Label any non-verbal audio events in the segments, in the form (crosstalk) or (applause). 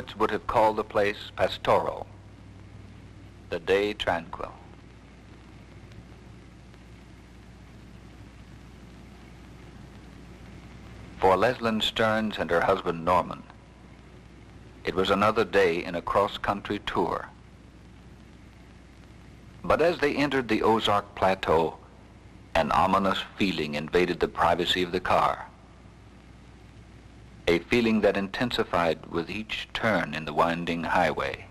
poets would have called the place pastoral, the day tranquil. For Leslyn Stearns and her husband Norman, it was another day in a cross-country tour. But as they entered the Ozark Plateau, an ominous feeling invaded the privacy of the car. A feeling that intensified with each turn in the winding highway.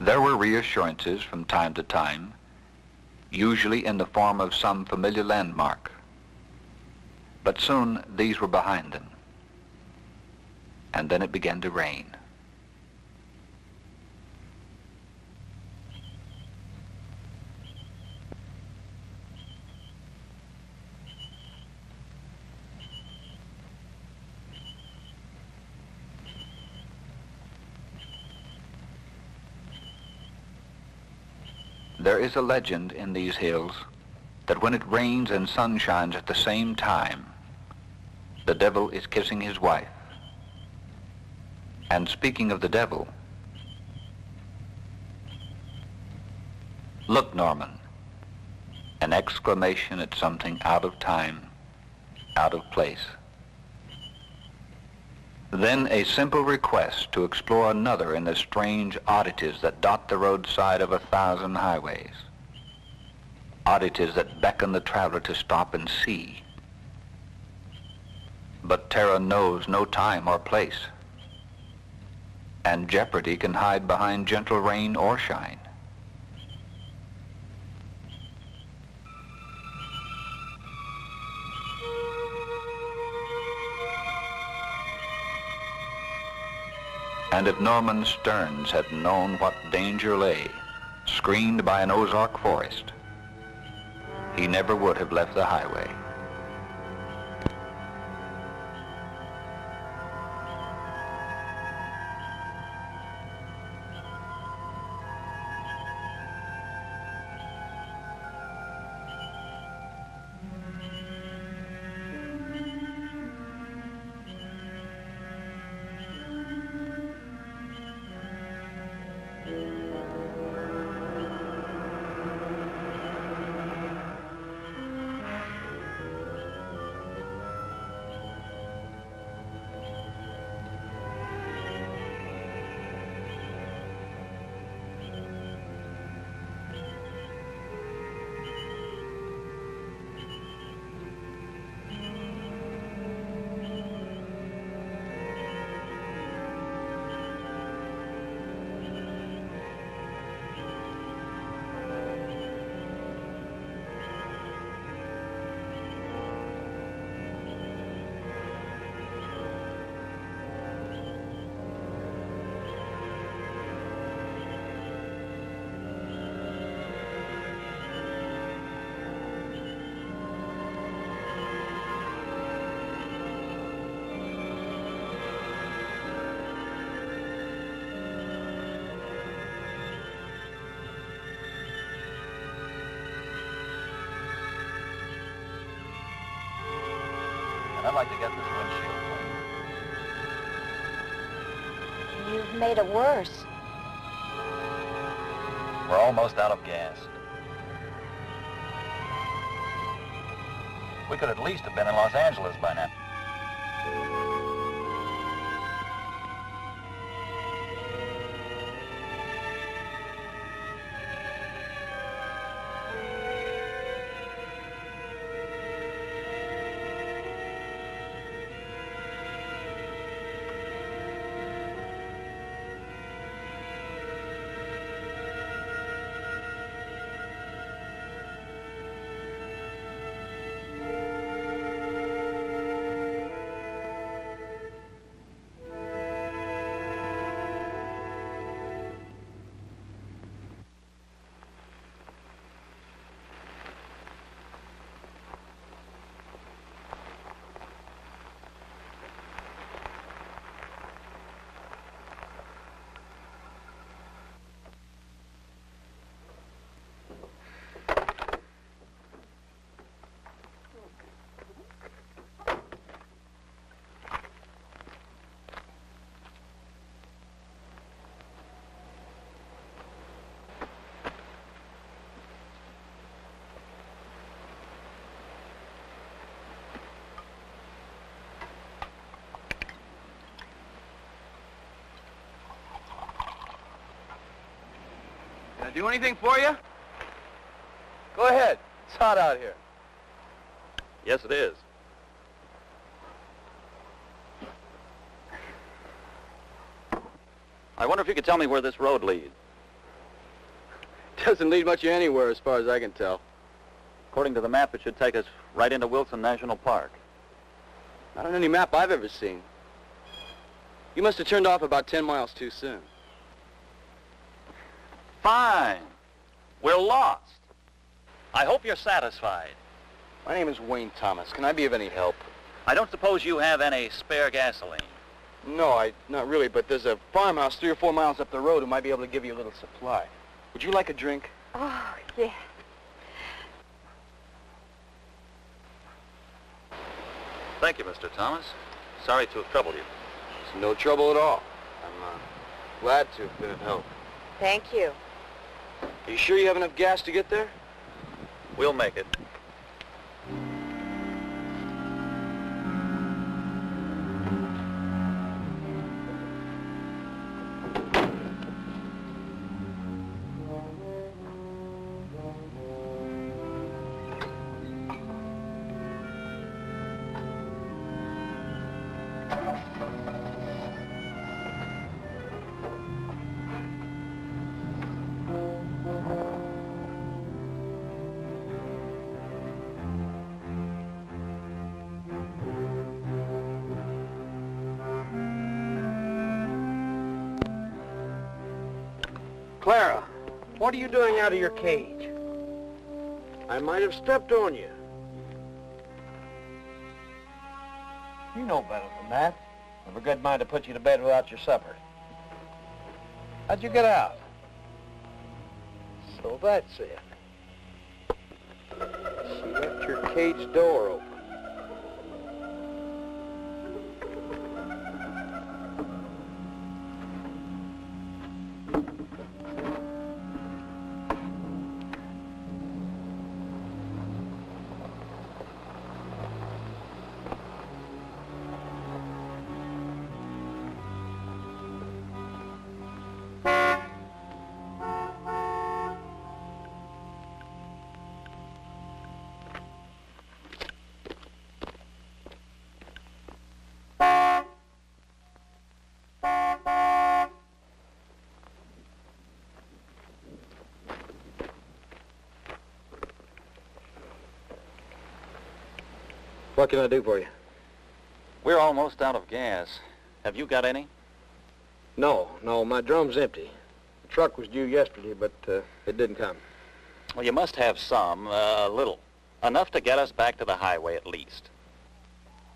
There were reassurances from time to time, usually in the form of some familiar landmark. But soon these were behind them. And then it began to rain. There is a legend in these hills that when it rains and sun shines at the same time, the devil is kissing his wife. And speaking of the devil, look, Norman, an exclamation at something out of time, out of place. Then a simple request to explore another in the strange oddities that dot the roadside of a thousand highways. Oddities that beckon the traveler to stop and see. But terror knows no time or place. And jeopardy can hide behind gentle rain or shine. And if Norman Stearns had known what danger lay, screened by an Ozark forest, he never would have left the highway. Made it worse. We're almost out of gas. We could at least have been in Los Angeles by now. Do anything for you? Go ahead. It's hot out here. Yes, it is. I wonder if you could tell me where this road leads. Doesn't lead much anywhere as far as I can tell. According to the map, it should take us right into Wilson National Park. Not on any map I've ever seen. You must have turned off about 10 miles too soon. Fine. We're lost. I hope you're satisfied. My name is Wayne Thomas. Can I be of any help? I don't suppose you have any spare gasoline. No, I not really, but there's a farmhouse three or four miles up the road who might be able to give you a little supply. Would you like a drink? Oh, yes. Thank you, Mr. Thomas. Sorry to have troubled you. It's no trouble at all. I'm uh, glad to have been of help. Thank you. Are you sure you have enough gas to get there? We'll make it. What are you doing out of your cage? I might have stepped on you. You know better than that. Never good mind to put you to bed without your supper. How'd you get out? So that's it. She left your cage door open. What can I do for you? We're almost out of gas. Have you got any? No, no, my drum's empty. The truck was due yesterday, but uh, it didn't come. Well, you must have some, uh, a little. Enough to get us back to the highway at least.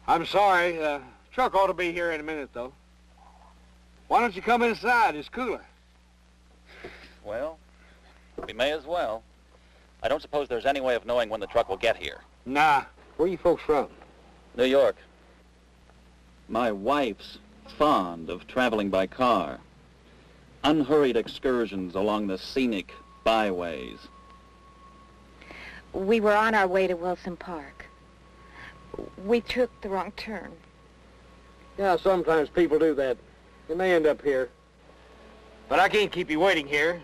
I'm sorry. Uh, truck ought to be here in a minute, though. Why don't you come inside? It's cooler. Well, we may as well. I don't suppose there's any way of knowing when the truck will get here. Nah. Where are you folks from? New York. My wife's fond of traveling by car. Unhurried excursions along the scenic byways. We were on our way to Wilson Park. We took the wrong turn. Yeah, sometimes people do that, and they end up here. But I can't keep you waiting here.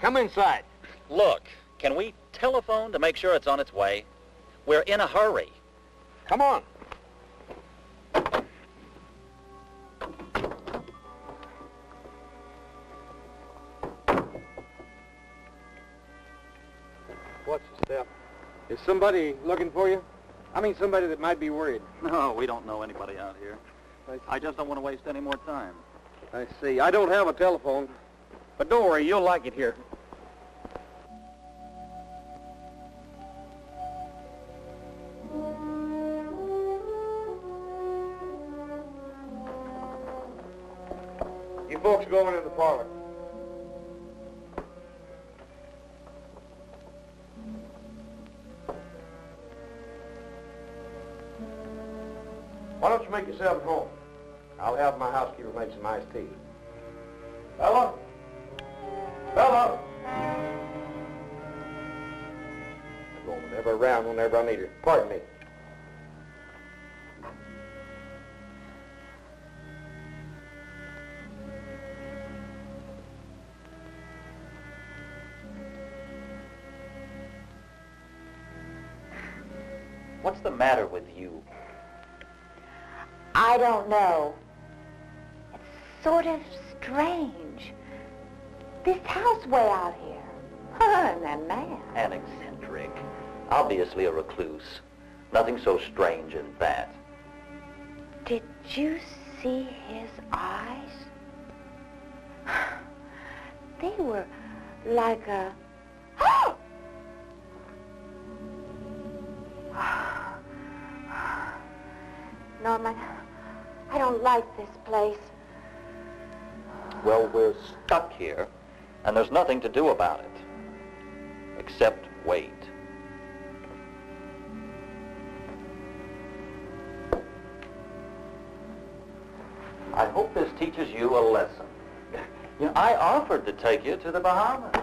Come inside. Look, can we telephone to make sure it's on its way? We're in a hurry. Come on. What's the step? Is somebody looking for you? I mean somebody that might be worried. No, we don't know anybody out here. I, I just don't want to waste any more time. I see. I don't have a telephone. But don't worry, you'll like it here. Folks go into the parlor. Why don't you make yourself at home? I'll have my housekeeper make some iced tea. Bella? Bella? Woman, never around whenever I need her. Pardon me. Don't know. It's sort of strange. This house way out here. (laughs) and that man. An eccentric. Obviously a recluse. Nothing so strange in that. Did you see his eyes? (sighs) They were like a... (gasps) (sighs) Norman, like this place. Well, we're stuck here, and there's nothing to do about it. Except wait. I hope this teaches you a lesson. You know, I offered to take you to the Bahamas.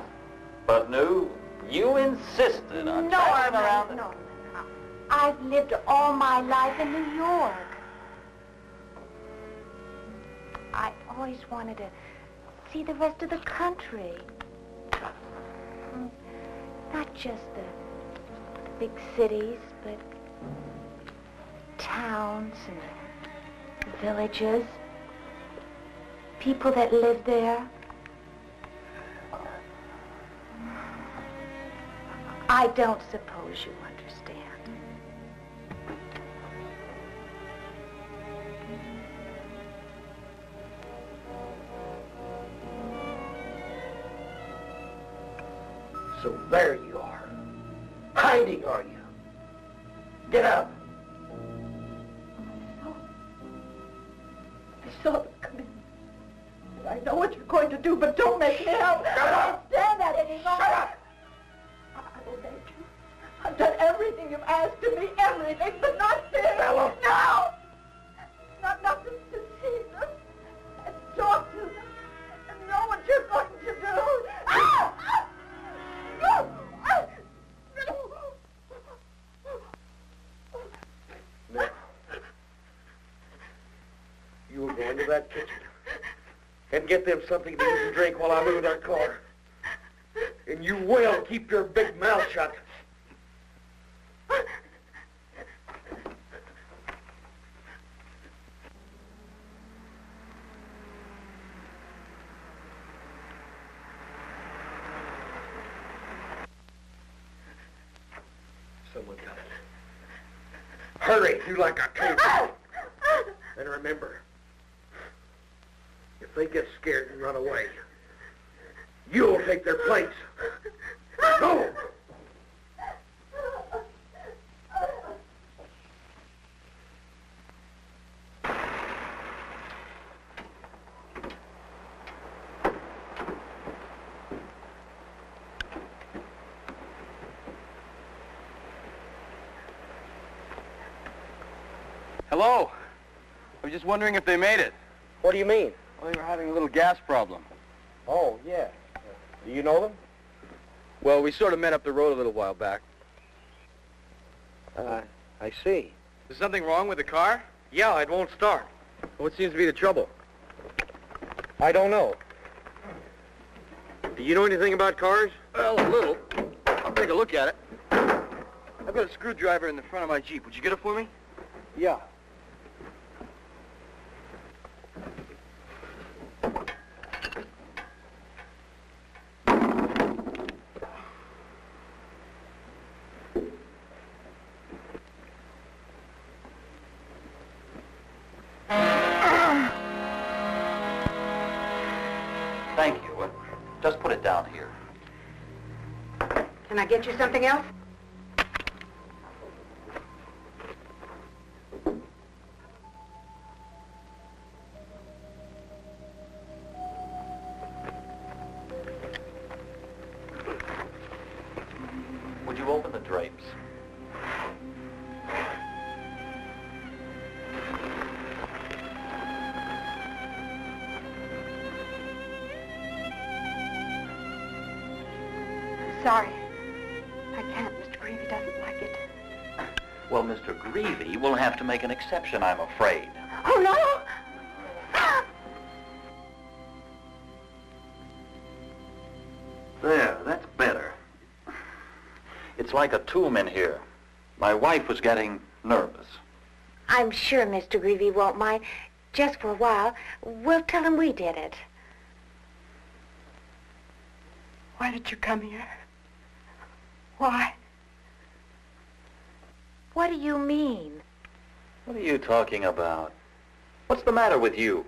But no, you insisted on traveling around... the- Norman. I- I've lived all my life in New York. Always wanted to see the rest of the country. Not just the, the big cities, but towns and villages. People that live there. I don't suppose you understand. There you are. Hiding, are you? Get up. I saw them come in. And I know what you're going to do, but don't make me help. Shut up! I can't stand that anymore. Shut up! I I obeyed you. I've done everything you've asked of me, everything, but not this. Bella! No! Go into that kitchen and get them something to eat and drink while I move that car. And you will keep your big mouth shut. Someone got it. Hurry, do like I told you. And remember, if they get scared and run away, you'll take their place. Go! Hello. I was just wondering if they made it. What do you mean? Well, they were having a little gas problem. Oh, yeah. Do you know them? Well, we sort of met up the road a little while back. Uh, I see. Is something wrong with the car? Yeah, it won't start. What seems to be the trouble? I don't know. Do you know anything about cars? Well, a little. I'll take a look at it. I've got a screwdriver in the front of my Jeep. Would you get it for me? Yeah. Get you something else? Would you open the drapes? Sorry. Mr. Greavy will have to make an exception, I'm afraid. Oh, no! There, that's better. It's like a tomb in here. My wife was getting nervous. I'm sure Mr. Greavy won't mind. Just for a while. We'll tell him we did it. Why did you come here? Why? What do you mean? What are you talking about? What's the matter with you?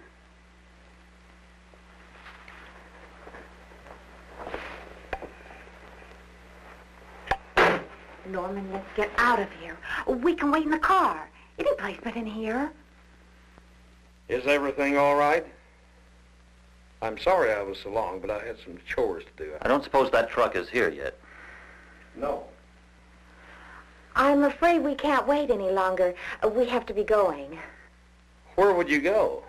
Norman, let's get out of here. We can wait in the car. Any place but in here. Is everything all right? I'm sorry I was so long, but I had some chores to do. I don't suppose that truck is here yet. No. I'm afraid we can't wait any longer. Uh, we have to be going. Where would you go?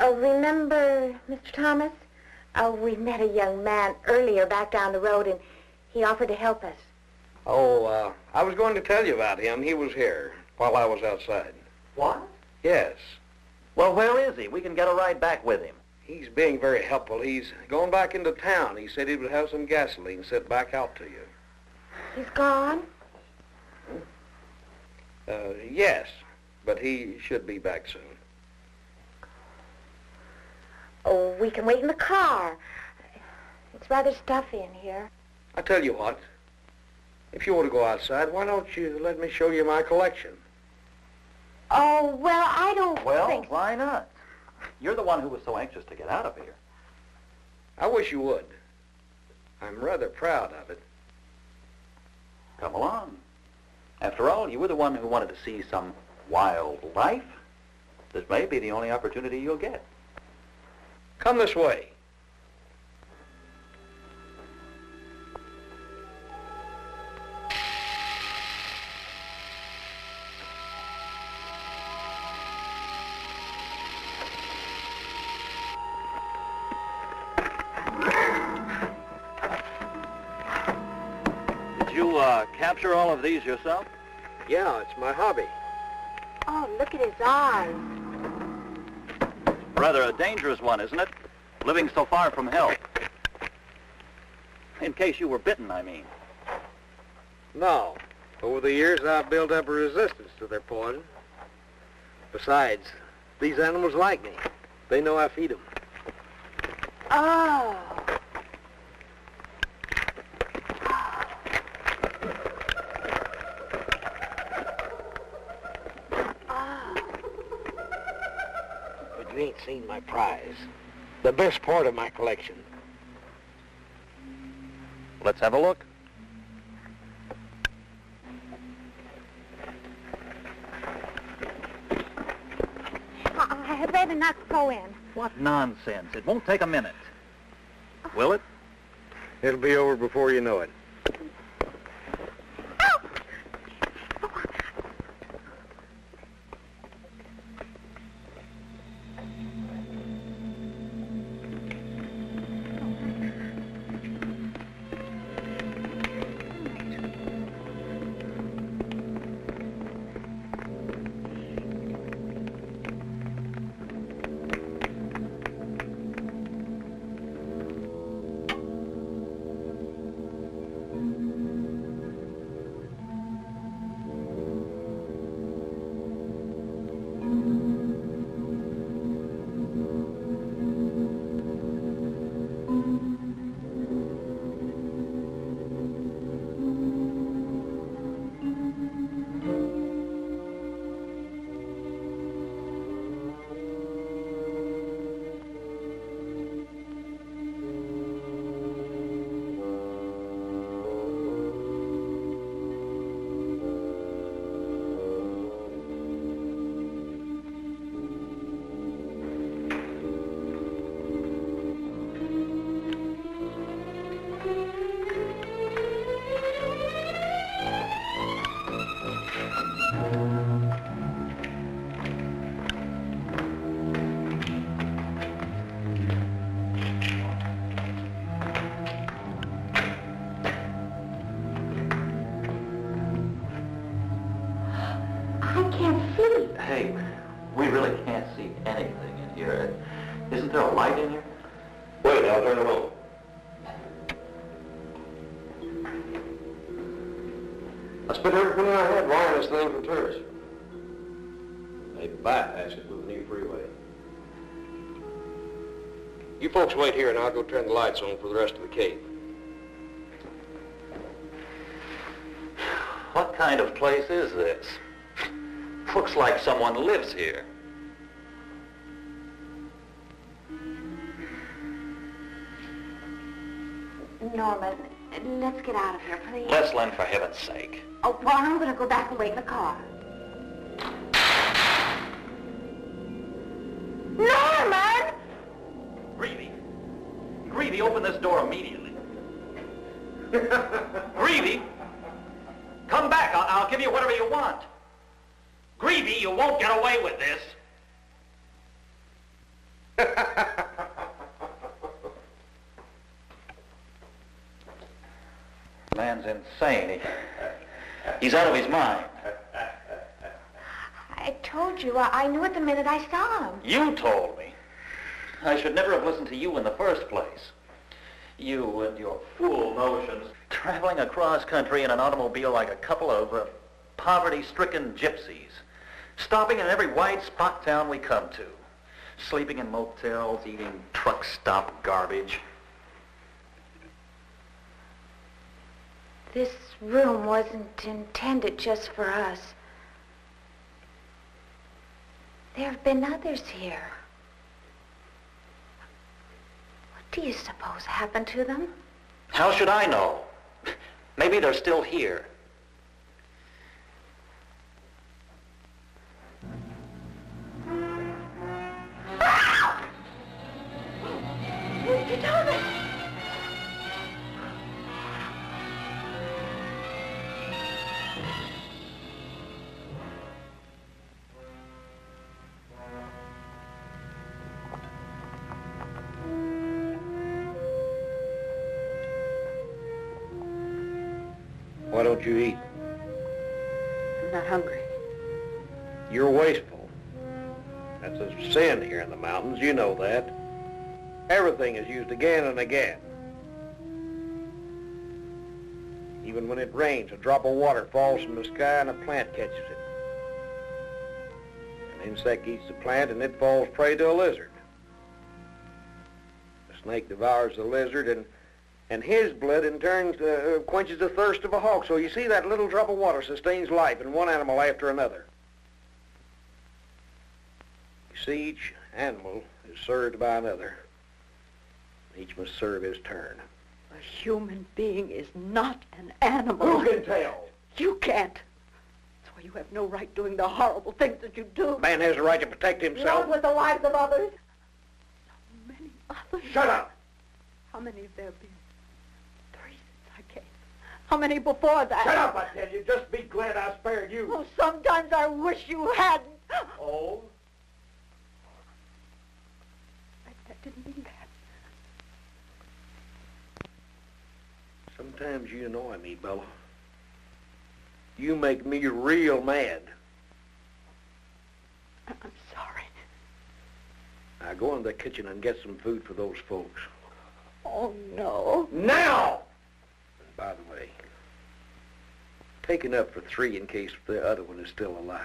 Uh, remember, Mr. Thomas? Uh, we met a young man earlier back down the road, and he offered to help us. Oh, uh, I was going to tell you about him. He was here while I was outside. What? Yes. Well, where is he? We can get a ride back with him. He's being very helpful. He's going back into town. He said he would have some gasoline sent back out to you. He's gone? Uh, yes, but he should be back soon. Oh, we can wait in the car. It's rather stuffy in here. I tell you what, if you want to go outside, why don't you let me show you my collection? Oh, well, I don't Well, think... why not? You're the one who was so anxious to get out of here. I wish you would. I'm rather proud of it. Come along. After all, you were the one who wanted to see some wildlife. This may be the only opportunity you'll get. Come this way. These yourself? Yeah, it's my hobby. Oh, look at his eyes. Rather a dangerous one, isn't it? Living so far from help. In case you were bitten, I mean. No. Over the years, I've built up a resistance to their poison. Besides, these animals like me. They know I feed them. Oh. Oh. But you ain't seen my prize. The best part of my collection. Let's have a look. I I had better not go in. What nonsense. It won't take a minute. Will it? It'll be over before you know it. I had wiring this thing for tourists. They bypass it with the new freeway. You folks wait here and I'll go turn the lights on for the rest of the cave. What kind of place is this? Looks like someone lives here. Norman, let's get out of here, please. Leslin, for heaven's sake. Oh, well, I'm going to go back and wait in the car. Norman! Greavy. Greavy, open this door immediately. Greavy! Come back. I'll, I'll give you whatever you want. Greavy, you won't get away with this. Man's insane. He, he's out of his mind. I told you. I, I knew it the minute I saw him. You told me. I should never have listened to you in the first place. You and your fool notions. Traveling across country in an automobile like a couple of uh, poverty-stricken gypsies. Stopping in every white spot town we come to. Sleeping in motels, eating truck stop garbage. This room wasn't intended just for us. There have been others here. What do you suppose happened to them? How should I know? Maybe they're still here. Don't you eat? I'm not hungry. You're wasteful. That's a sin here in the mountains, you know that. Everything is used again and again. Even when it rains, a drop of water falls from the sky and a plant catches it. An insect eats the plant and it falls prey to a lizard. The snake devours the lizard and and his blood in turn uh, quenches the thirst of a hawk. So you see that little drop of water sustains life in one animal after another. You see, each animal is served by another. Each must serve his turn. A human being is not an animal. Who can tell? You can't. That's why you have no right doing the horrible things that you do. Man has the right to protect himself. Not with the lives of others. So many others. Shut up! How many have there been? Three since I came. How many before that? Shut up, I tell you. Just be glad I spared you. Oh, sometimes I wish you hadn't. Oh? I, I didn't mean that. Sometimes you annoy me, Bella. You make me real mad. I'm sorry. Now go in the kitchen and get some food for those folks. Oh, no. Now! And by the way, take up for three in case the other one is still alive.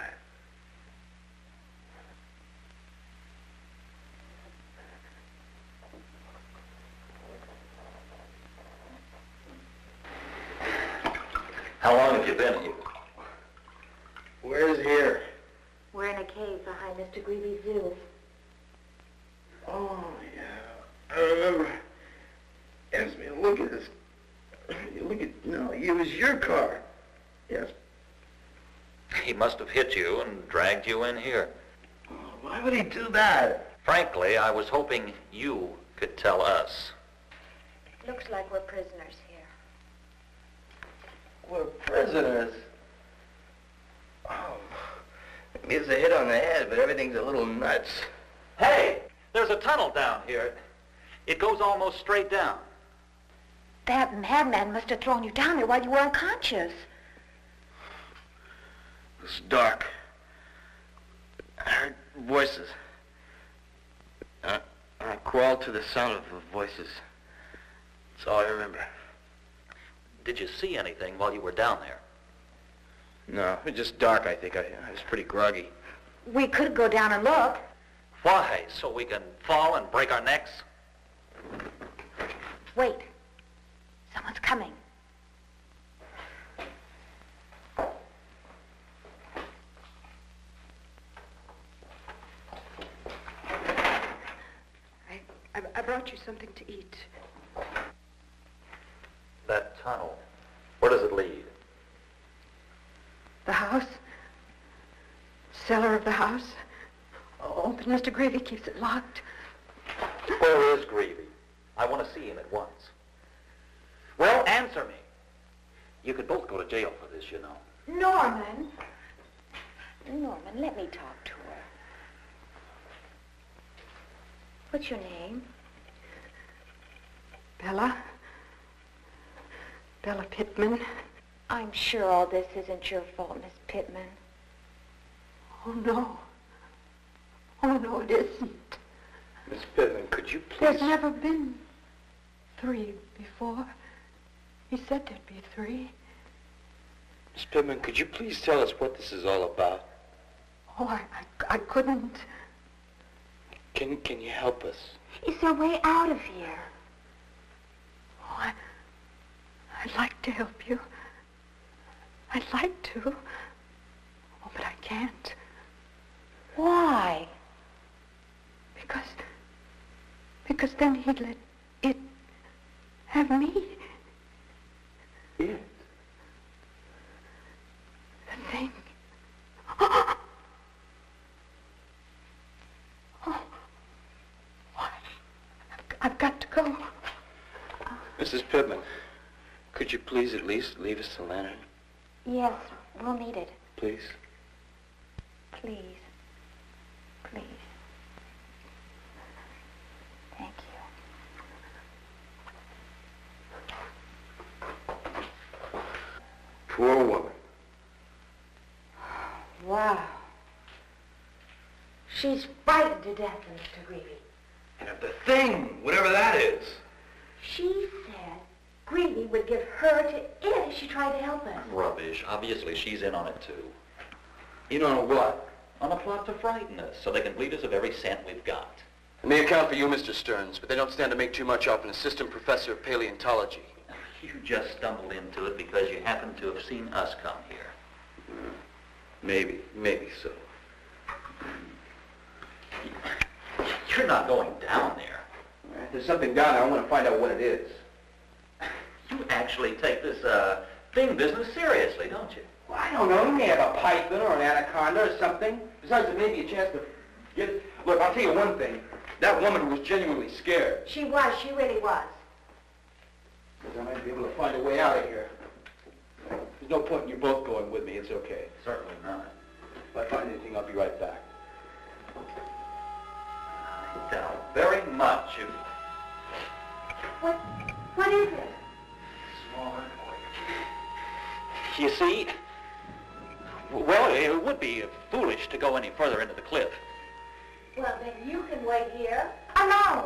How long have you been here? Where's here? We're in a cave behind Mr. Greavy's zoo. Oh, yeah. I remember. Yes, man, look at this. Look at, no, it was your car. Yes. He must have hit you and dragged you in here. Oh, why would he do that? Frankly, I was hoping you could tell us. Looks like we're prisoners here. We're prisoners. Oh, it's a hit on the head, but everything's a little nuts. Hey, there's a tunnel down here. It goes almost straight down. That madman must have thrown you down there while you were unconscious. It's dark. I heard voices. I, I crawled to the sound of the voices. That's all I remember. Did you see anything while you were down there? No, it was just dark, I think. I, I was pretty groggy. We could go down and look. Why? So we can fall and break our necks? Wait. Someone's coming. I, I, I brought you something to eat. That tunnel, where does it lead? The house? Cellar of the house? Oh, but Mr. Greavy keeps it locked. Where is Greavy? I want to see him at once. Well, answer me. You could both go to jail for this, you know. Norman. Norman, let me talk to her. What's your name? Bella? Bella Pittman? I'm sure all this isn't your fault, Miss Pittman. Oh, no. Oh, no, it isn't. Miss Pittman, could you please... There's never been three before. He said there'd be three. Miss Pittman, could you please tell us what this is all about? Oh, I, I, I couldn't. Can, can you help us? Is there a way out of here? Oh, I, I'd like to help you. I'd like to. Oh, but I can't. Why? Because, because then he'd let it have me. It? The thing. Oh, what? I've, got to go. Mrs. Pittman, could you please at least leave us the lantern, Yes, we'll need it. Please. Please. Thank you. Poor woman. Wow. She's frightened to death, Mr. Greavy. And if the thing, whatever that is... She said Greavy would give her to it if she tried to help us. Rubbish. Obviously, she's in on it, too. You know what? On a plot to frighten us, so they can bleed us of every cent we've got. And they account for you, Mr. Stearns, but they don't stand to make too much off an assistant professor of paleontology. You just stumbled into it because you happened to have seen us come here. Hmm. Maybe, maybe so. You're not going down there. There's something down there. I want to find out what it is. You actually take this, uh, thing business seriously, don't you? Well, I don't know. You may have a python or an anaconda or something. Besides, there may be a chance to get it. Look, I'll tell you one thing. That woman was genuinely scared. She was. She really was. Because I might be able to find a way out of here. There's no point in you both going with me. It's okay. Certainly not. If I find anything, I'll be right back. I doubt very much if... What? What is it? Small earthquake. You see, well, it would be foolish to go any further into the cliff. Well, then you can wait here alone.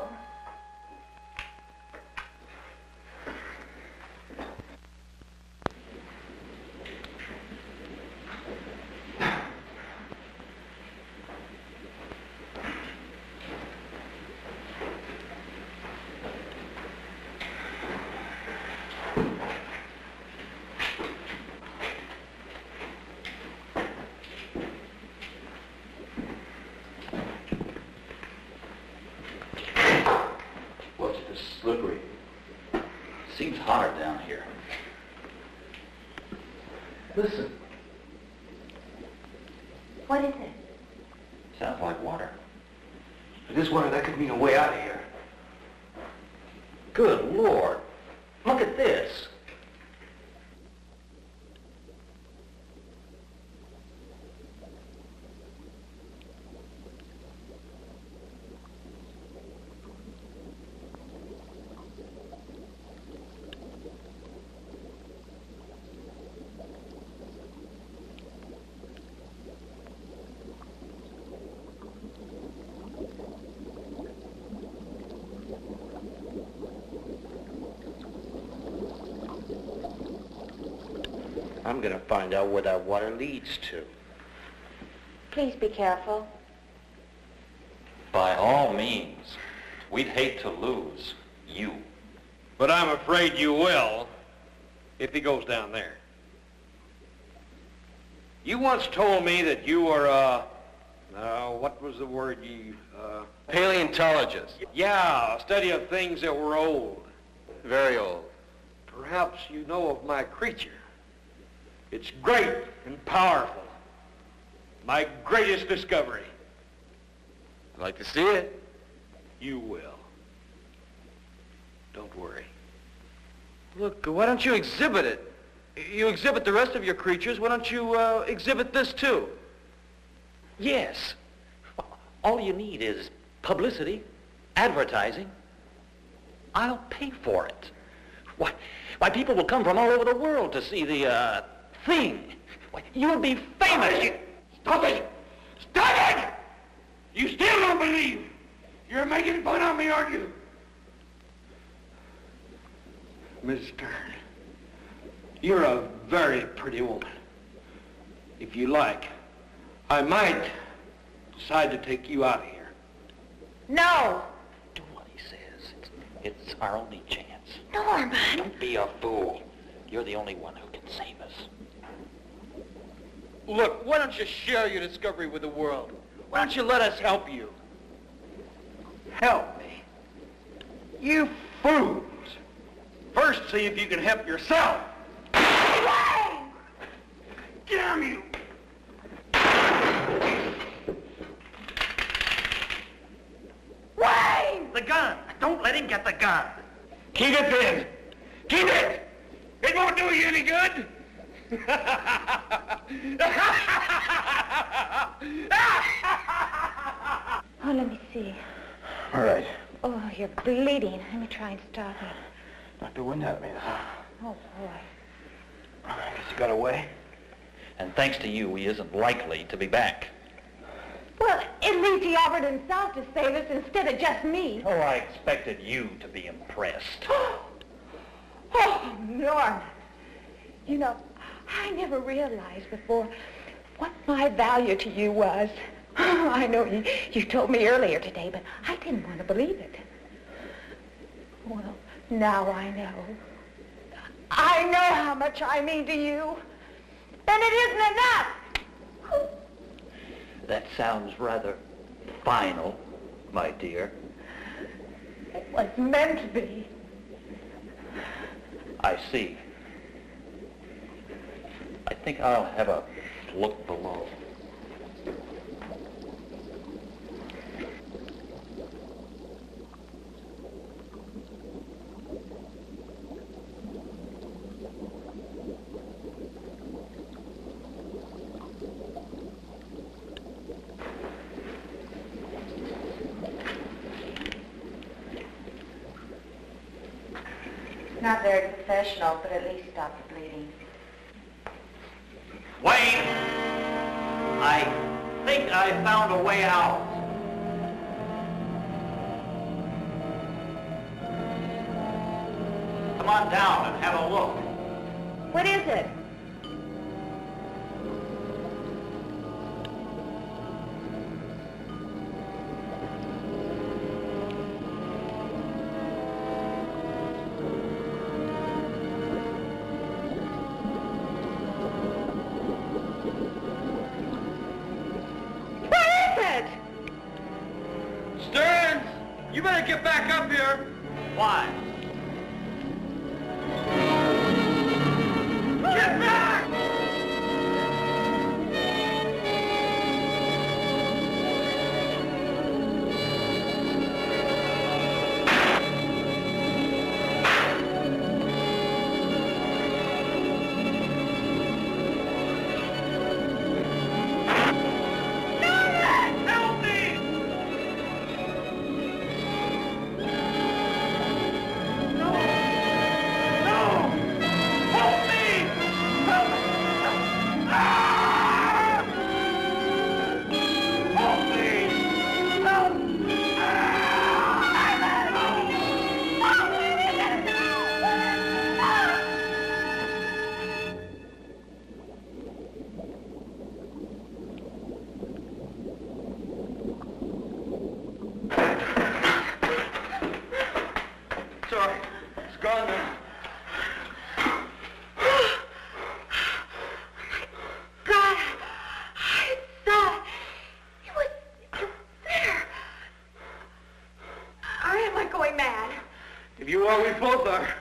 What's this slippery? Seems hotter down here. Listen, What is it? sounds like water. If this water, that could mean a way out of here. Good Lord. Look at this. Gonna out where that water leads to. Please be careful. By all means, we'd hate to lose you. But I'm afraid you will if he goes down there. You once told me that you were, uh, uh, what was the word you, uh... Paleontologist. Yeah, a study of things that were old. Very old. Perhaps you know of my creature. It's great and powerful. My greatest discovery. I'd like to see it. You will. Don't worry. Look, why don't you exhibit it? You exhibit the rest of your creatures. Why don't you uh, exhibit this too? Yes. All you need is publicity, advertising. I'll pay for it. Why, why people will come from all over the world to see the, uh, thing. You'll be famous. Stop it! Stop it! You still don't believe. You're making fun of me, aren't you? Miss Stern, you're a very pretty woman. If you like, I might decide to take you out of here. No! Do what he says. It's, it's our only chance. Norman! Don't be a fool. You're the only one who can save us. Look, why don't you share your discovery with the world? Why don't you let us help you? Help me. You fools. First see if you can help yourself. Damn you! Wayne! The gun! Don't let him get the gun! Keep it then. Keep it. It won't do you any good. (laughs) Oh, let me see. All right. Oh, you're bleeding. Let me try and stop it. Dr. Wind had me, huh? Oh, boy. I guess he got away. And thanks to you, he isn't likely to be back. Well, at least he offered himself to save us instead of just me. Oh, I expected you to be impressed. (gasps) Oh, Norman. You know, I never realized before what my value to you was. (sighs) I know you, you told me earlier today, but I didn't want to believe it. Well, now I know. I know how much I mean to you. And it isn't enough. That sounds rather final, my dear. It was meant to be. I see. I think I'll have a look below. Not very professional, but at least stop. Wayne! I think I found a way out. Come on down and have a look. What is it? my.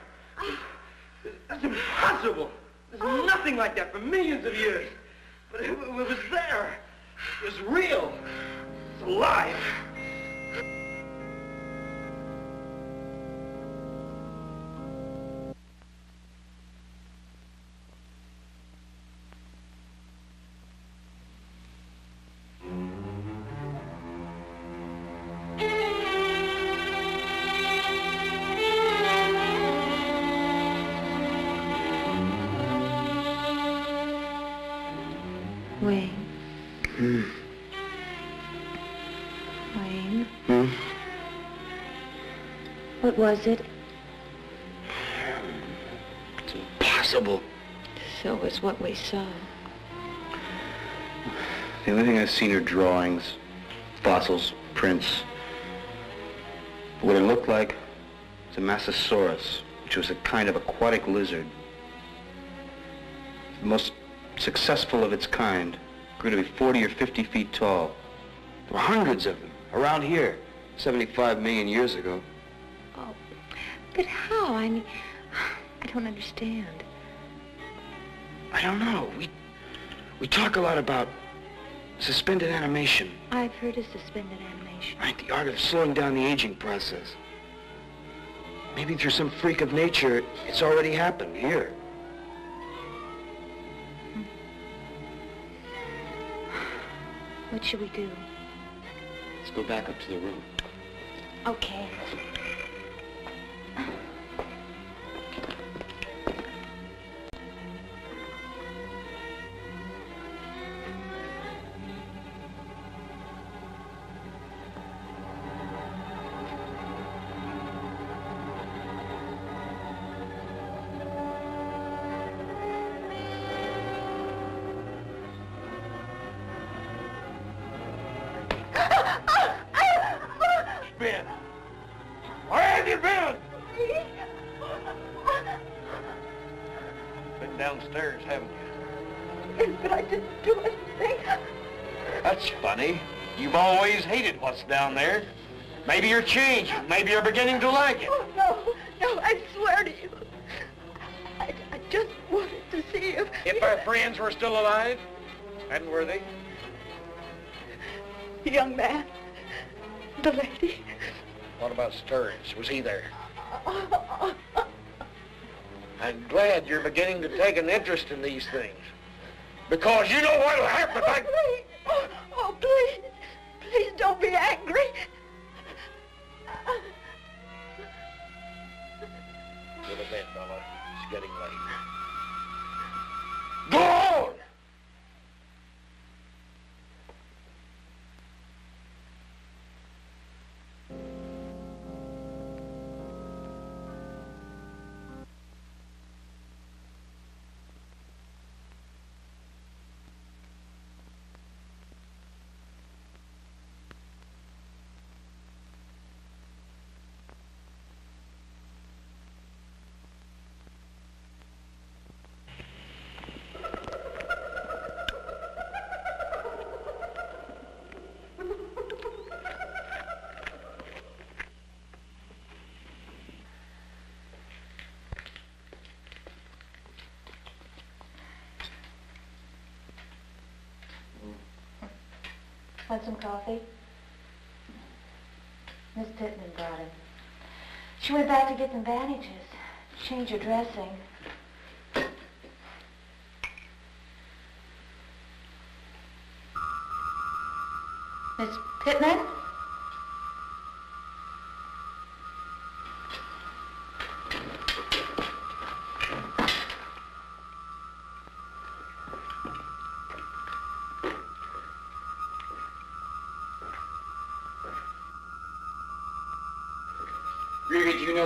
What was it? It's impossible. So was what we saw. The only thing I've seen are drawings, fossils, prints. What it looked like was a Mosasaurus, which was a kind of aquatic lizard. The most successful of its kind, grew to be 40 or 50 feet tall. There were hundreds of them around here, 75 million years ago. But how? I mean, I don't understand. I don't know. We, we talk a lot about suspended animation, I've heard of suspended animation. right? The art of slowing down the aging process. Maybe through some freak of nature, it's already happened here. What should we do? Let's go back up to the room. Okay. Maybe you're changed. Maybe you're beginning to like it. Oh, no, no, I swear to you. I, I just wanted to see if... If our friends were still alive, hadn't were they? The young man, the lady. What about Stearns? Was he there? I'm glad you're beginning to take an interest in these things. Because you know what'll happen if I... Some coffee? Miss Pittman brought him. She went back to get some bandages. Change her dressing. Miss Pittman?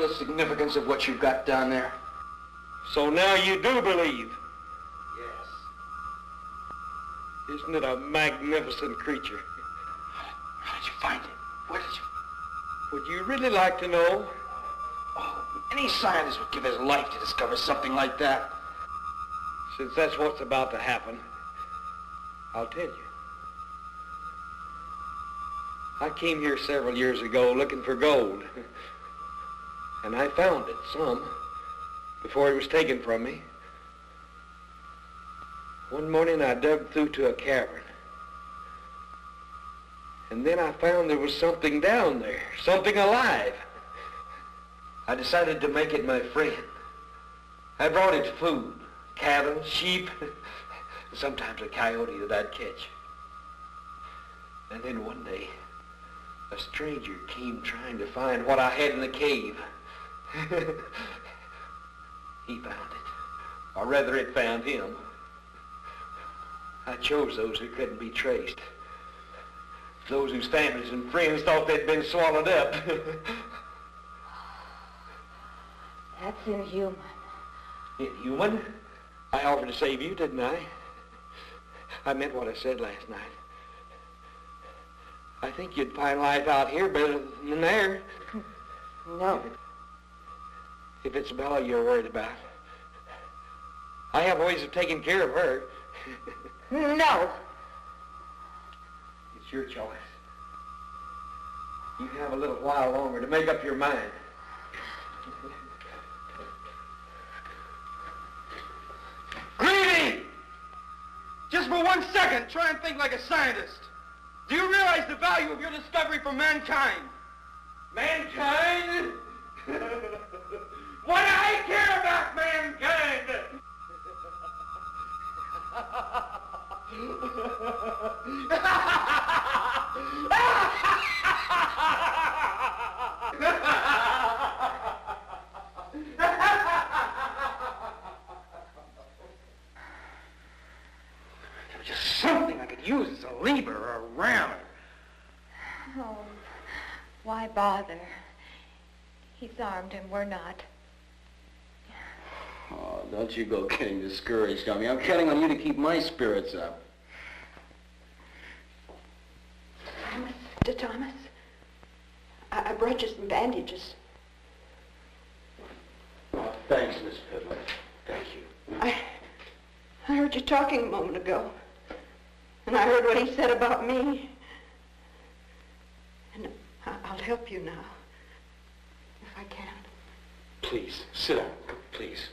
The significance of what you've got down there? So now you do believe. Yes. Isn't it a magnificent creature? How did you find it? Where did you... Would you really like to know? Oh, any scientist would give his life to discover something like that. Since that's what's about to happen, I'll tell you. I came here several years ago looking for gold. (laughs) And I found it, some, before it was taken from me. One morning I dug through to a cavern. And then I found there was something down there, something alive. I decided to make it my friend. I brought it food, cattle, sheep, (laughs) sometimes a coyote that I'd catch. And then one day, a stranger came trying to find what I had in the cave. (laughs) he found it. Or rather, it found him. I chose those who couldn't be traced. Those whose families and friends thought they'd been swallowed up. (laughs) That's inhuman. Inhuman? I offered to save you, didn't I? I meant what I said last night. I think you'd find life out here better than there. No. If it's Bella you're worried about. I have ways of taking care of her. No. It's your choice. You have a little while longer to make up your mind. Greavy! Just for one second, try and think like a scientist. Do you realize the value of your discovery for mankind? Mankind? what do I care about mankind? Just something I could use as a lever or a ram. Oh, why bother? Armed and we're not. Oh, don't you go getting discouraged on me. I'm counting on you to keep my spirits up. Mr. Thomas, I, I brought you some bandages. Oh, thanks, Miss Pittman. Thank you. I, I heard you talking a moment ago. And I heard what he said about me. And I, I'll help you now. If I can. Please, sit down. Come, Please.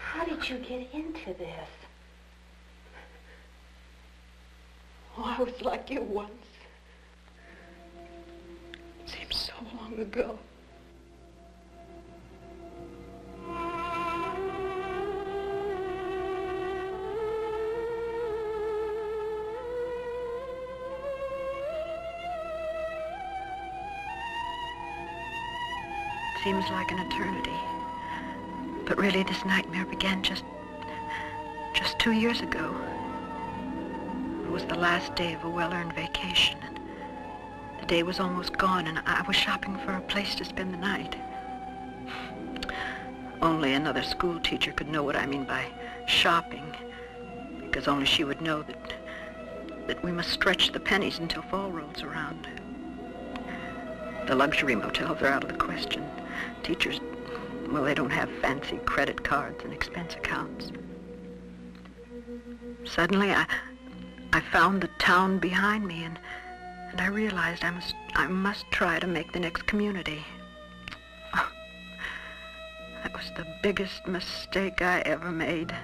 How did you get into this? Oh, I was like you once. It seems so long ago. Seems like an eternity. But really, this nightmare began just... just two years ago. Was the last day of a well-earned vacation, and the day was almost gone, and I was shopping for a place to spend the night. Only another school teacher could know what I mean by shopping, because only she would know that that we must stretch the pennies until fall rolls around. The luxury motels are out of the question. Teachers, well, they don't have fancy credit cards and expense accounts. Suddenly, I, I found the town behind me, and, and I realized I must, I must try to make the next community. (sighs) That was the biggest mistake I ever made.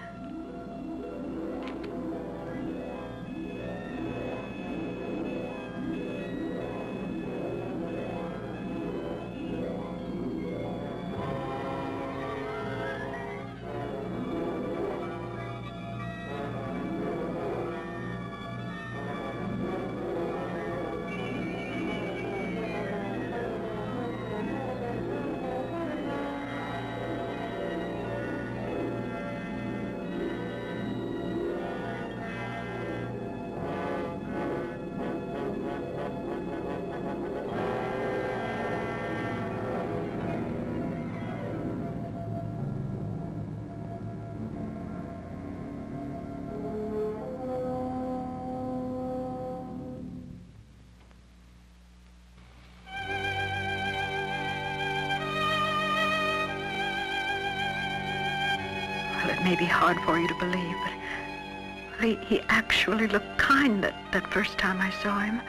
May be hard for you to believe, but he, he actually looked kind that, that first time I saw him.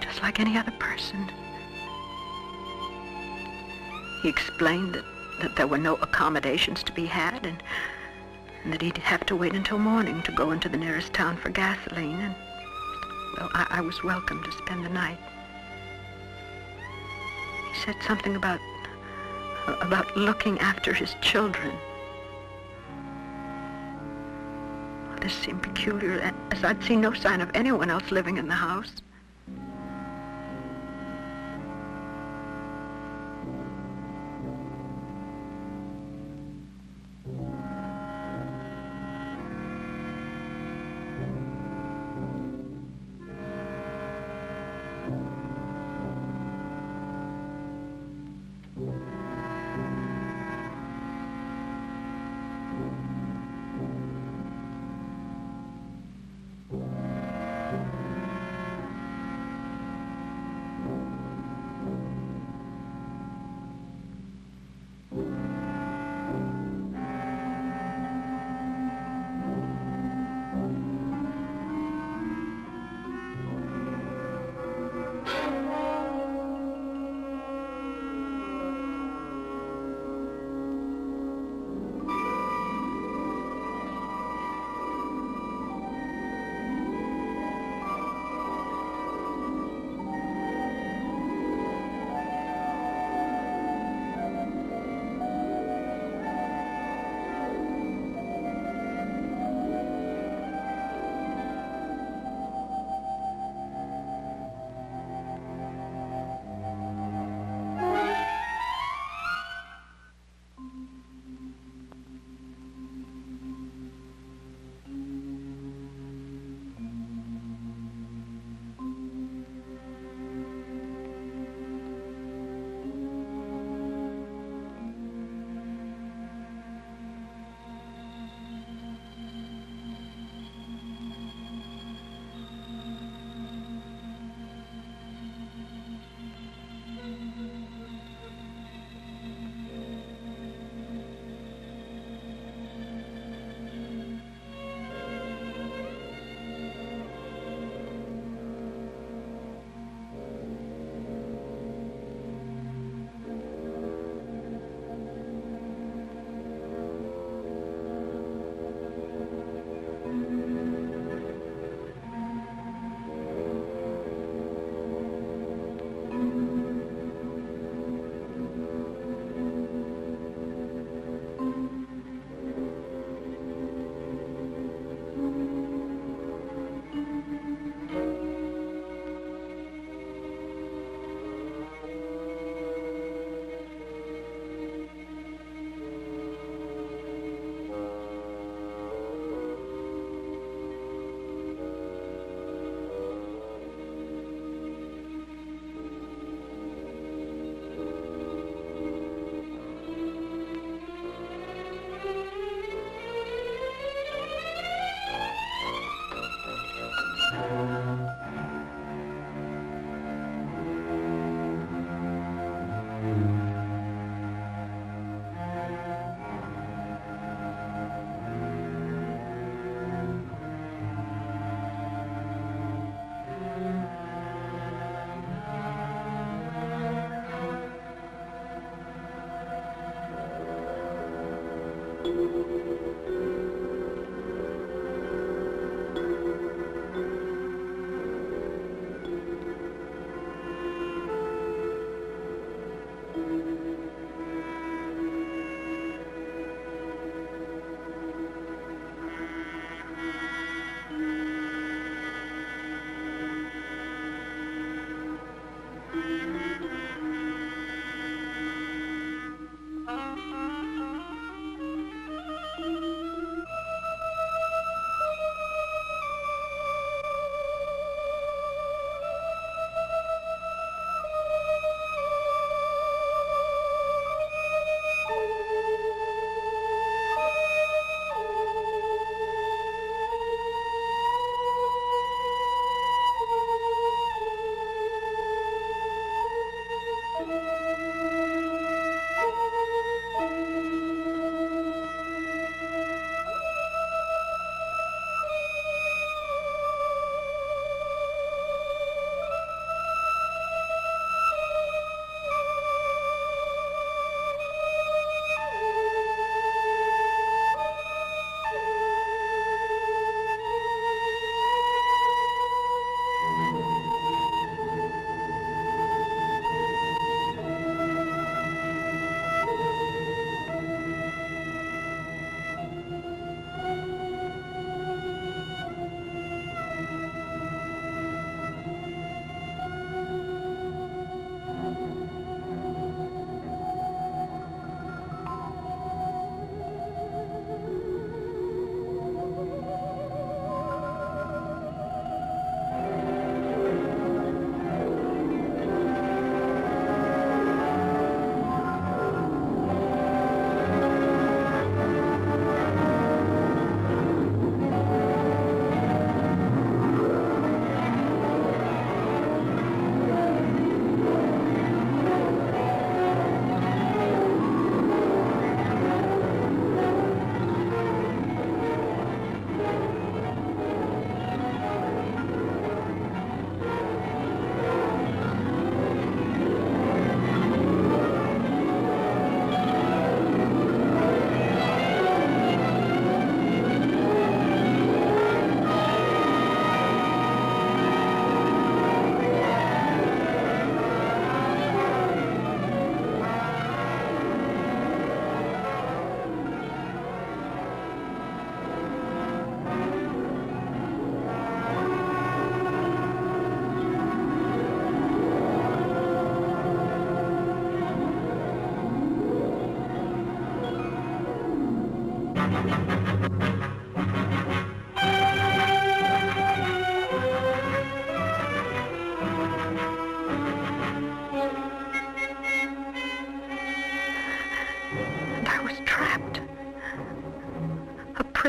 Just like any other person. He explained that that there were no accommodations to be had, and, and that he'd have to wait until morning to go into the nearest town for gasoline. And, well, I, I was welcome to spend the night. He said something about about looking after his children. This seemed peculiar, as I'd seen no sign of anyone else living in the house.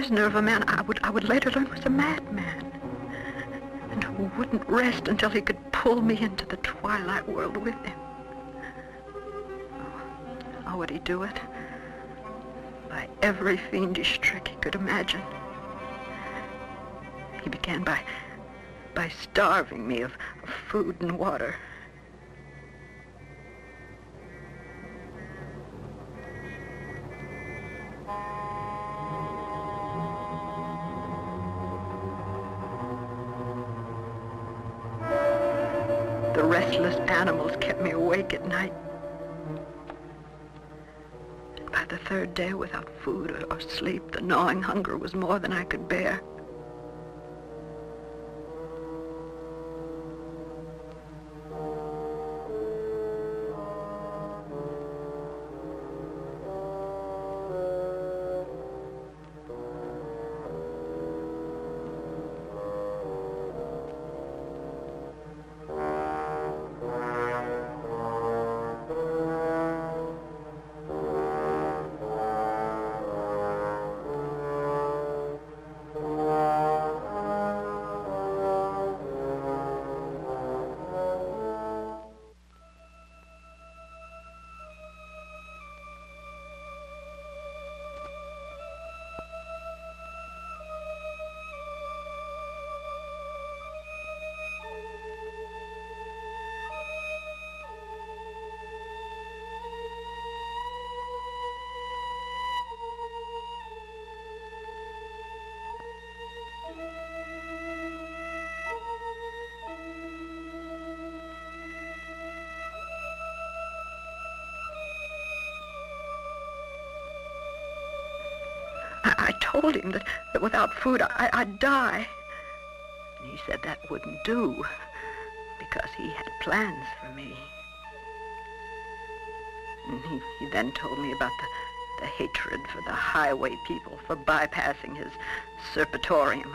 Prisoner of a man I would, I would later learn was a madman. And who wouldn't rest until he could pull me into the twilight world with him. Oh, how would he do it? By every fiendish trick he could imagine. He began by, by starving me of, of food and water. Awake at night. By the third day, without food or sleep, the gnawing hunger was more than I could bear. I, told him that, that without food I, I'd die. And he said that wouldn't do because he had plans for me. And he, he then told me about the, the hatred for the highway people for bypassing his serpentarium,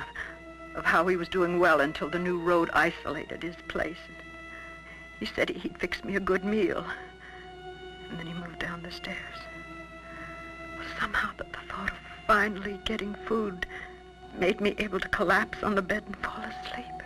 of, how he was doing well until the new road isolated his place. He said he'd fix me a good meal. And then he moved down the stairs. Somehow the, the thought of finally getting food made me able to collapse on the bed and fall asleep.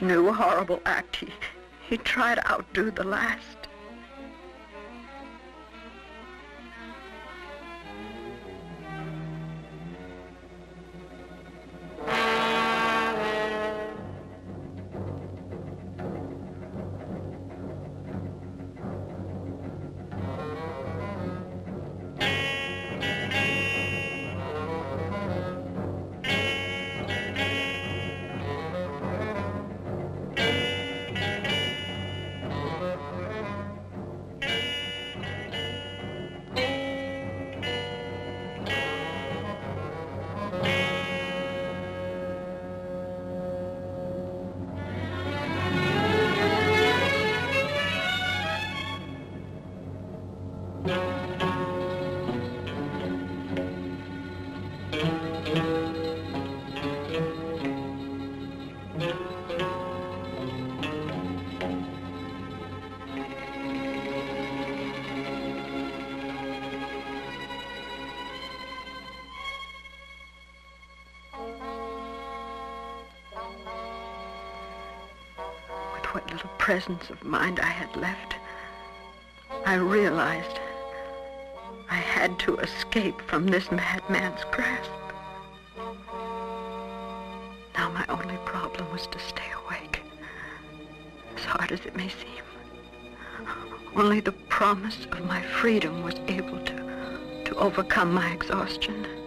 New horrible act, he, he tried to outdo the last. Presence of mind I had left, I realized I had to escape from this madman's grasp. Now my only problem was to stay awake, as hard as it may seem. Only the promise of my freedom was able to, to overcome my exhaustion.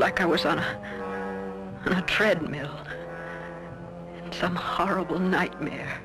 Like I was on a, on a treadmill in some horrible nightmare.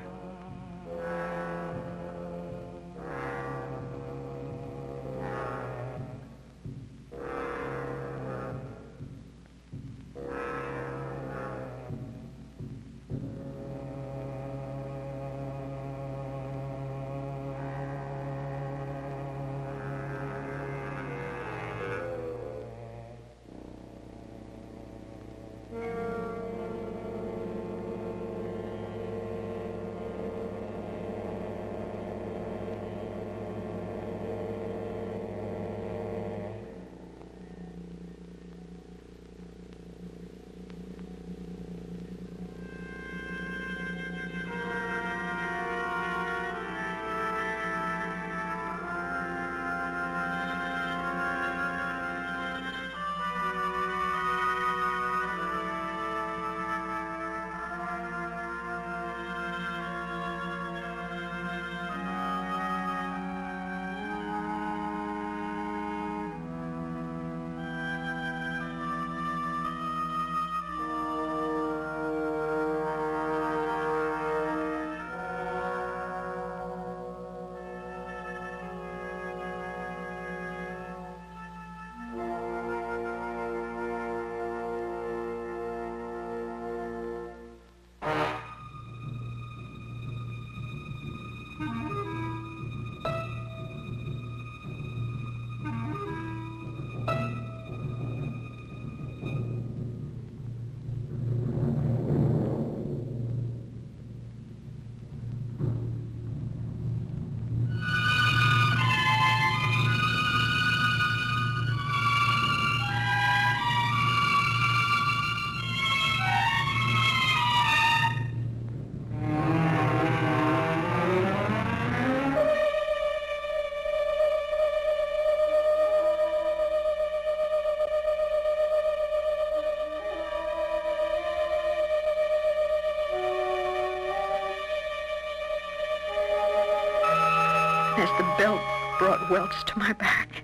To my back.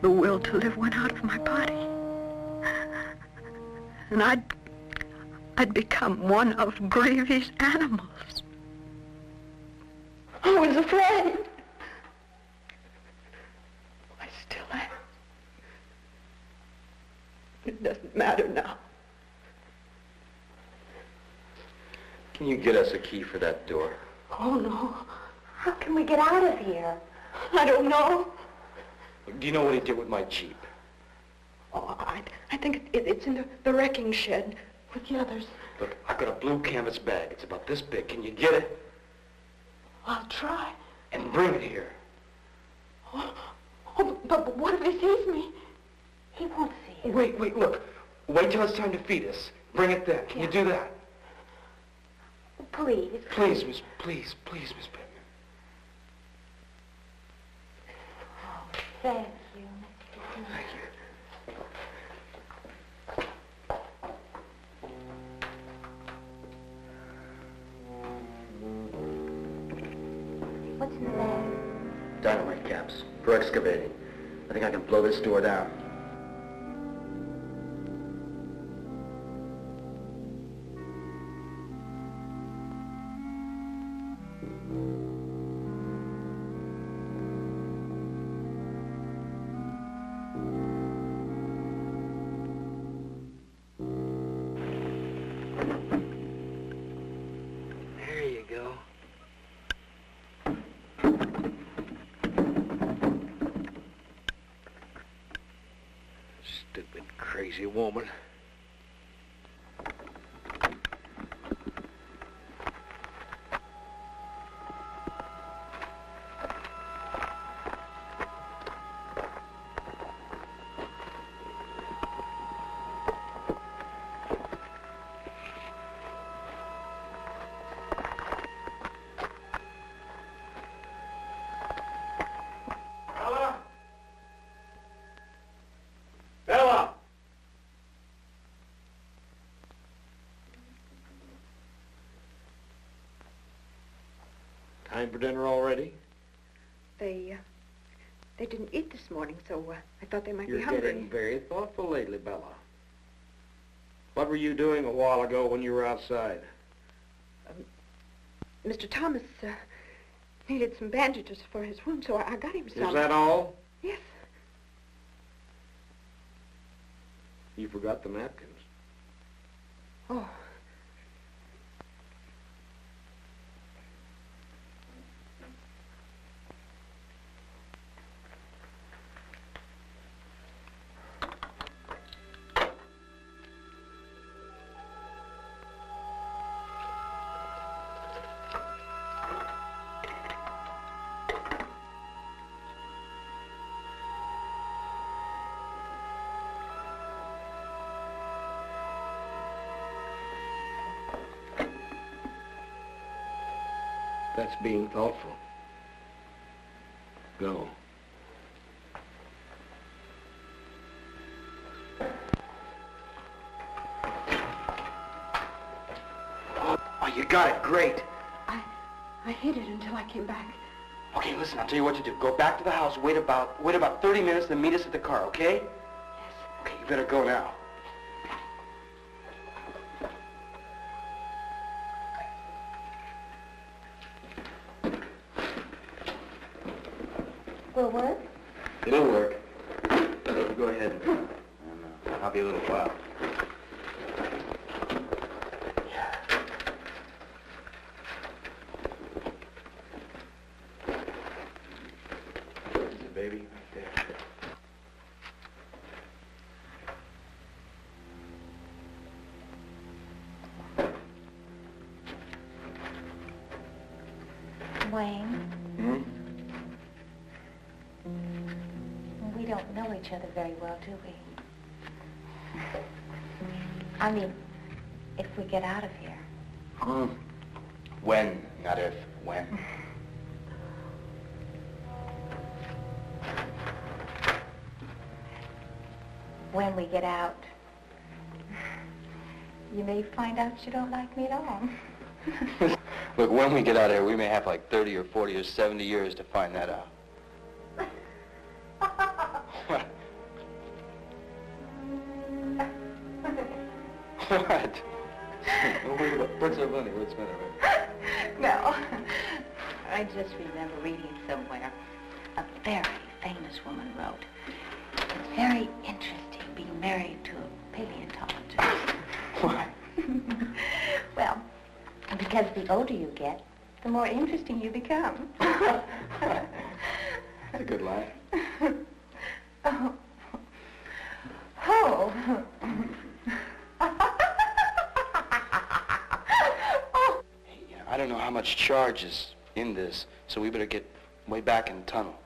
The will to live went out of my body. And I'd, I'd become one of Greavy's animals. I was afraid. I still am. It doesn't matter now. Can you get us a key for that door? Oh, no. How can we get out of here? I don't know. Do you know what he did with my Jeep? Oh, I, I think it, it's in the, the wrecking shed with the others. Look, I've got a blue canvas bag. It's about this big. Can you get it? I'll try. And bring it here. Oh, oh, but, but what if he sees me? He won't see you. Wait, wait, look. Wait till it's time to feed us. Bring it then. Can you do that? Please. Please, Miss, please, please, Miss Pittman. Thank you. Thank you. What's in the bag? Dynamite caps for excavating. I think I can blow this door down. Crazy woman. Time for dinner already? They, uh, they didn't eat this morning, so uh, I thought they might You're be hungry. You're getting very thoughtful lately, Bella. What were you doing a while ago when you were outside? Mr. Thomas uh, needed some bandages for his wound, so I, I got him some. Is that all? Yes. You forgot the napkins. That's being thoughtful. Go. Oh, you got it. Great. I, I hid it until I came back. Okay, listen, I'll tell you what to do. Go back to the house, wait about, wait about 30 minutes, then meet us at the car, okay? Yes. Okay, you better go now. Will work? It'll work. Go ahead. And, uh, I'll be a little while. There's the baby there. Wayne, Hmm? we don't know each other very well, do we? I mean, if we get out of here. Hmm. When, not if. When. Get out, you may find out you don't like me at all. (laughs) Look, when we get out of here, we may have like 30 or 40 or 70 years to find that out. More interesting you become. (laughs) That's a good lie. (laughs) oh. Oh. (laughs) oh. Hey, you know, I don't know how much charge is in this, so we better get way back in the tunnel,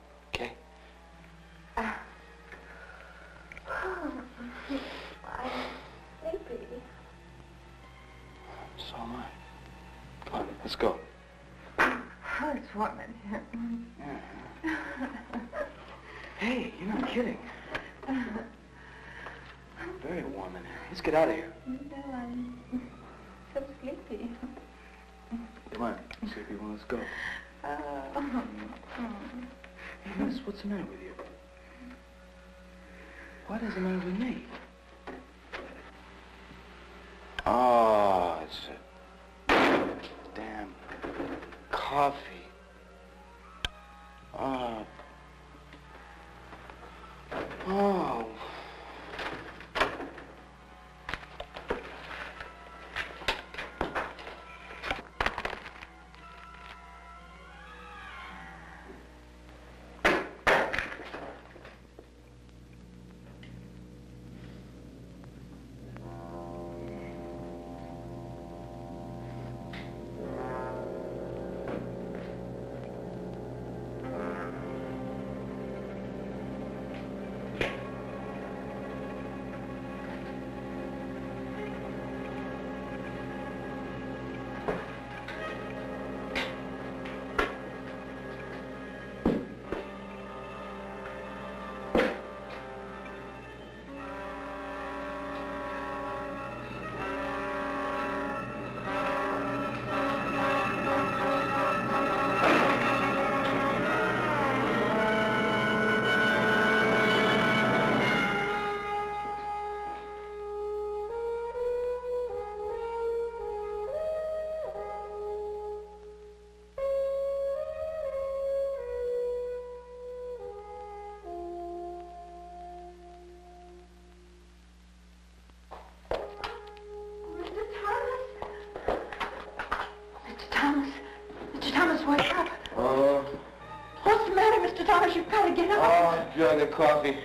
oh, jug of coffee.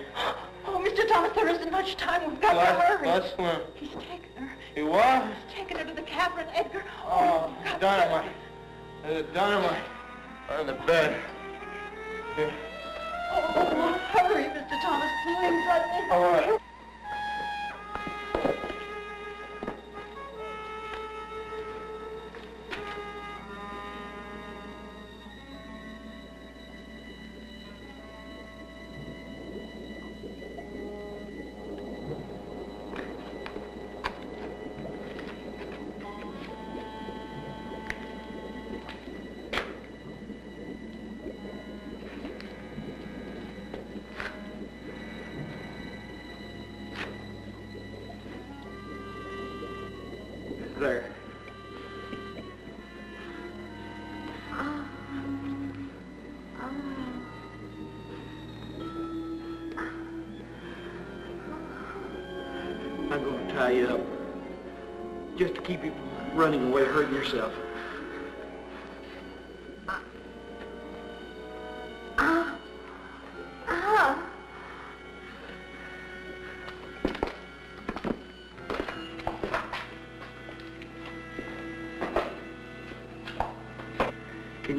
Oh, Mr. Thomas, there isn't much time. We've got to hurry. What's? He's taken her. He what? He's taken her to the cavern, Edgar. Oh, to dynamite. There's dynamite on the bed.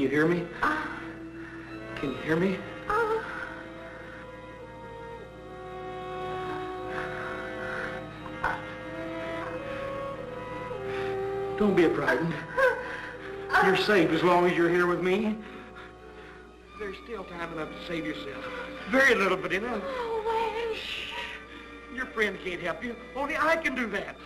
You hear me? Ah. Can you hear me? Ah. Don't be frightened. Ah. You're safe as long as you're here with me. There's still time enough to save yourself. Very little, but enough. Shh. Your friend can't help you. Only I can do that.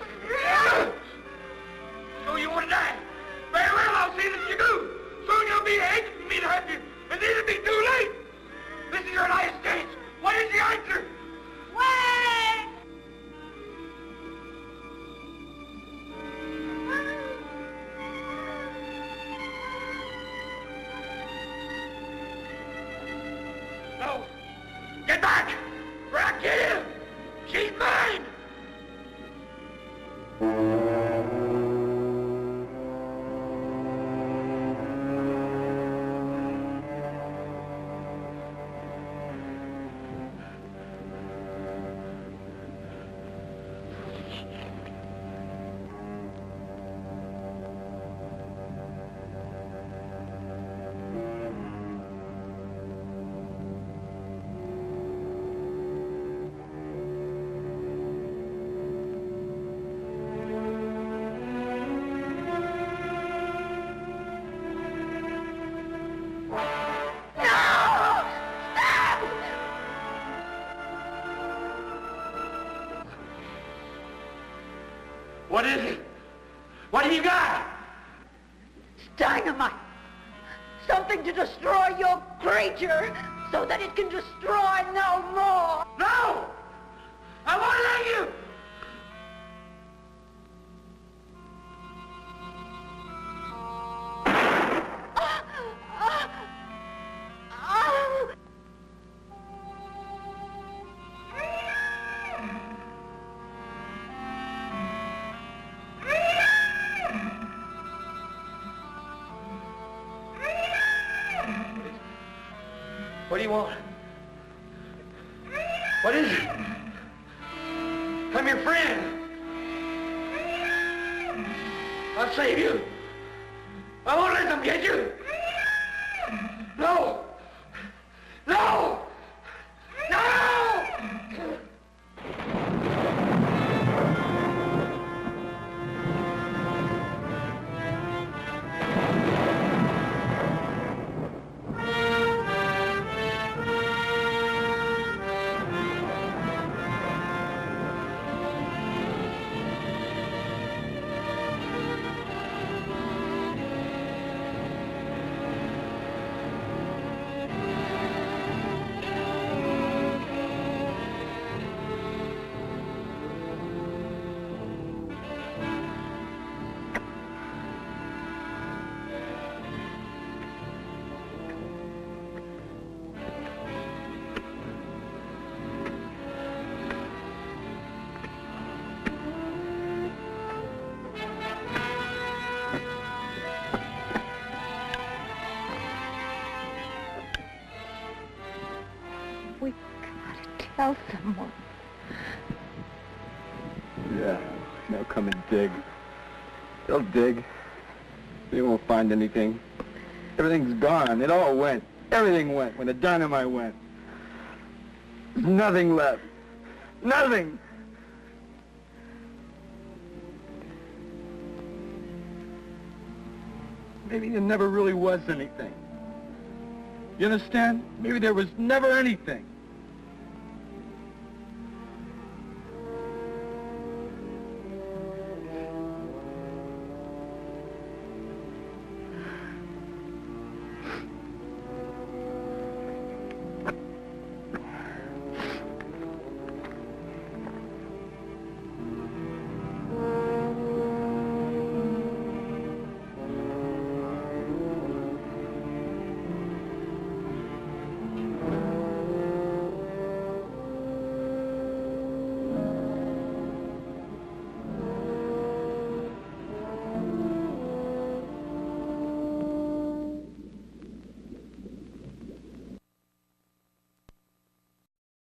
What is it? I'm your friend. I'll save you. I won't let them get you. Find anything. Everything's gone. It all went. Everything went when the dynamite went. There's nothing left. Nothing! Maybe there never really was anything. You understand? Maybe there was never anything.